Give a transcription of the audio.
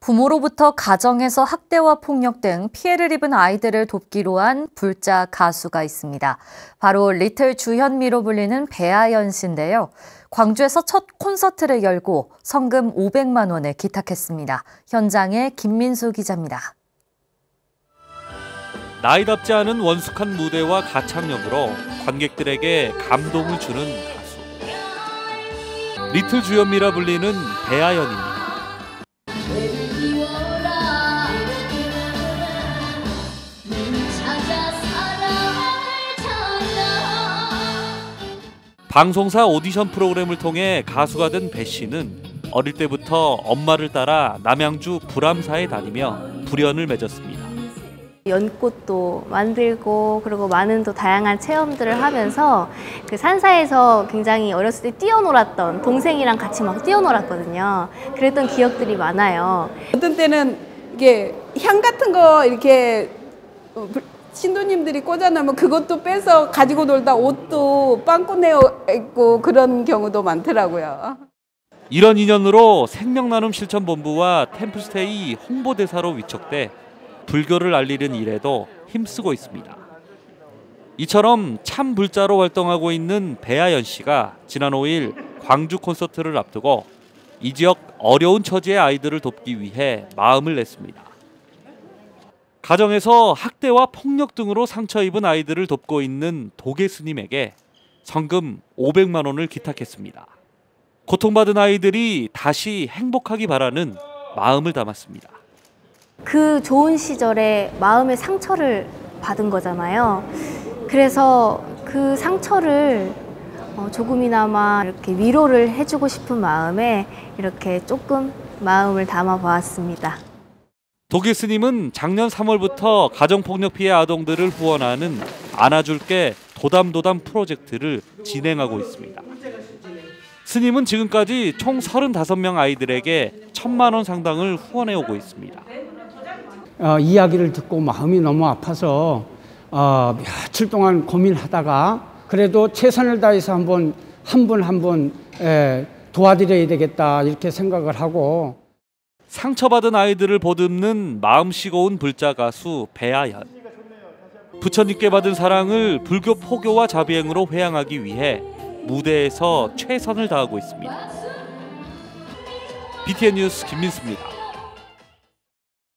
부모로부터 가정에서 학대와 폭력 등 피해를 입은 아이들을 돕기로 한 불자 가수가 있습니다. 바로 리틀 주현미로 불리는 배아연 씨인데요. 광주에서 첫 콘서트를 열고 성금 500만 원을 기탁했습니다. 현장에 김민수 기자입니다. 나이답지 않은 원숙한 무대와 가창력으로 관객들에게 감동을 주는 가수. 리틀 주현미라 불리는 배아연입니다. 방송사 오디션 프로그램을 통해 가수가 된 배 씨는 어릴 때부터 엄마를 따라 남양주 불암사에 다니며 불연을 맺었습니다. 연꽃도 만들고 그리고 많은 또 다양한 체험들을 하면서 그 산사에서 굉장히 어렸을 때 뛰어놀았던 동생이랑 같이 막 뛰어놀았거든요. 그랬던 기억들이 많아요. 어떤 때는 이게 향 같은 거 이렇게 어, 신도님들이 꽂아놓으면 그것도 빼서 가지고 놀다 옷도 빵꾸 내어 입고 그런 경우도 많더라고요. 이런 인연으로 생명나눔 실천본부와 템플스테이 홍보대사로 위촉돼 불교를 알리는 일에도 힘쓰고 있습니다. 이처럼 참 불자로 활동하고 있는 배아연 씨가 지난 5일 광주 콘서트를 앞두고 이 지역 어려운 처지의 아이들을 돕기 위해 마음을 냈습니다. 가정에서 학대와 폭력 등으로 상처 입은 아이들을 돕고 있는 도계 스님에게 성금 500만 원을 기탁했습니다. 고통받은 아이들이 다시 행복하기 바라는 마음을 담았습니다. 그 좋은 시절에 마음의 상처를 받은 거잖아요. 그래서 그 상처를 어, 조금이나마 이렇게 위로를 해주고 싶은 마음에 이렇게 조금 마음을 담아 보았습니다. 도계 스님은 작년 3월부터 가정폭력 피해 아동들을 후원하는 안아줄게 도담도담 프로젝트를 진행하고 있습니다. 스님은 지금까지 총 35명 아이들에게 천만 원 상당을 후원해 오고 있습니다. 어, 이야기를 듣고 마음이 너무 아파서 어, 며칠 동안 고민하다가 그래도 최선을 다해서 한번 한 분 한분 도와드려야 되겠다 이렇게 생각을 하고 상처받은 아이들을 보듬는 마음 시거운 불자 가수 배아연 부처님께 받은 사랑을 불교 포교와 자비행으로 회양하기 위해 무대에서 최선을 다하고 있습니다. BTN 뉴스 김민수입니다.